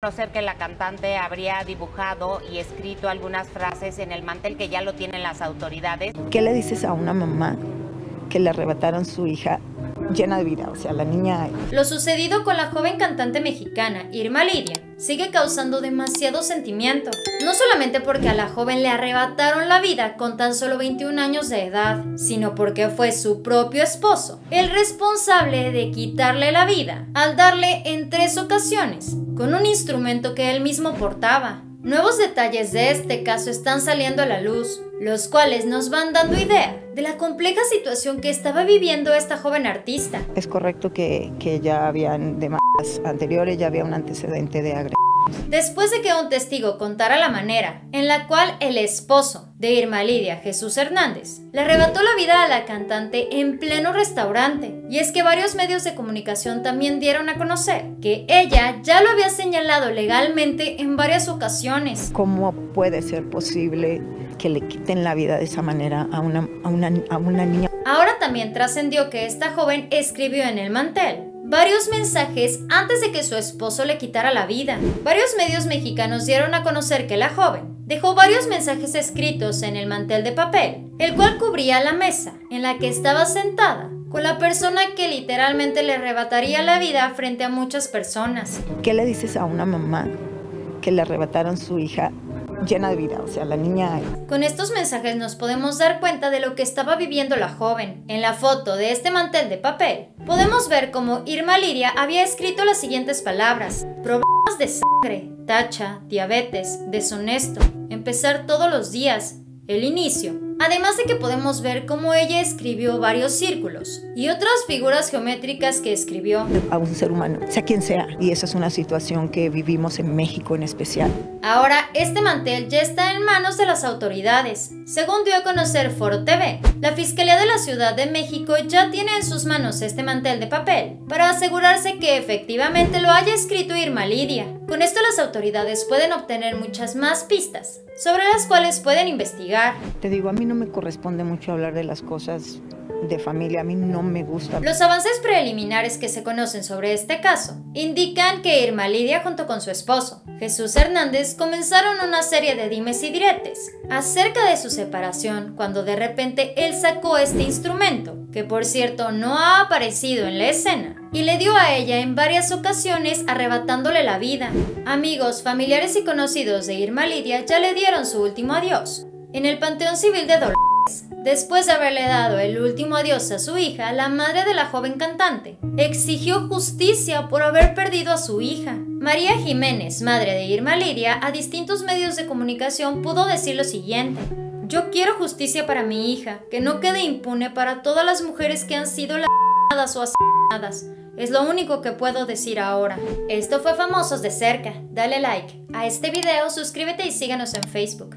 conocer que la cantante habría dibujado y escrito algunas frases en el mantel que ya lo tienen las autoridades. ¿Qué le dices a una mamá que le arrebataron su hija llena de vida? O sea, la niña... Lo sucedido con la joven cantante mexicana Irma Lidia sigue causando demasiado sentimiento, no solamente porque a la joven le arrebataron la vida con tan solo 21 años de edad, sino porque fue su propio esposo el responsable de quitarle la vida al darle en tres ocasiones con un instrumento que él mismo portaba. Nuevos detalles de este caso están saliendo a la luz, los cuales nos van dando idea de la compleja situación que estaba viviendo esta joven artista. Es correcto que, que ya habían demandas anteriores, ya había un antecedente de agresión. Después de que un testigo contara la manera en la cual el esposo de Irma Lidia, Jesús Hernández, le arrebató la vida a la cantante en pleno restaurante. Y es que varios medios de comunicación también dieron a conocer que ella ya lo había señalado legalmente en varias ocasiones. ¿Cómo puede ser posible que le quiten la vida de esa manera a una, a una, a una niña? Ahora también trascendió que esta joven escribió en el mantel varios mensajes antes de que su esposo le quitara la vida. Varios medios mexicanos dieron a conocer que la joven dejó varios mensajes escritos en el mantel de papel, el cual cubría la mesa en la que estaba sentada con la persona que literalmente le arrebataría la vida frente a muchas personas. ¿Qué le dices a una mamá que le arrebataron su hija llena de vida, o sea, la niña... Con estos mensajes nos podemos dar cuenta de lo que estaba viviendo la joven. En la foto de este mantel de papel, podemos ver cómo Irma Liria había escrito las siguientes palabras. Problemas de sangre, tacha, diabetes, deshonesto, empezar todos los días, el inicio, Además de que podemos ver cómo ella escribió varios círculos y otras figuras geométricas que escribió. A un ser humano, sea quien sea. Y esa es una situación que vivimos en México en especial. Ahora, este mantel ya está en manos de las autoridades. Según dio a conocer Foro TV, la Fiscalía de la Ciudad de México ya tiene en sus manos este mantel de papel para asegurarse que efectivamente lo haya escrito Irma Lidia. Con esto las autoridades pueden obtener muchas más pistas sobre las cuales pueden investigar. Te digo, a mí no me corresponde mucho hablar de las cosas de familia, a mí no me gusta. Los avances preliminares que se conocen sobre este caso indican que Irma Lidia junto con su esposo, Jesús Hernández, comenzaron una serie de dimes y diretes acerca de su separación cuando de repente él sacó este instrumento, que por cierto no ha aparecido en la escena, y le dio a ella en varias ocasiones arrebatándole la vida. Amigos, familiares y conocidos de Irma Lidia ya le dieron su último adiós. En el Panteón Civil de Dolores, Después de haberle dado el último adiós a su hija, la madre de la joven cantante exigió justicia por haber perdido a su hija. María Jiménez, madre de Irma Lidia, a distintos medios de comunicación pudo decir lo siguiente. Yo quiero justicia para mi hija, que no quede impune para todas las mujeres que han sido lastimadas o asesinadas. Es lo único que puedo decir ahora. Esto fue Famosos de cerca. Dale like a este video, suscríbete y síganos en Facebook.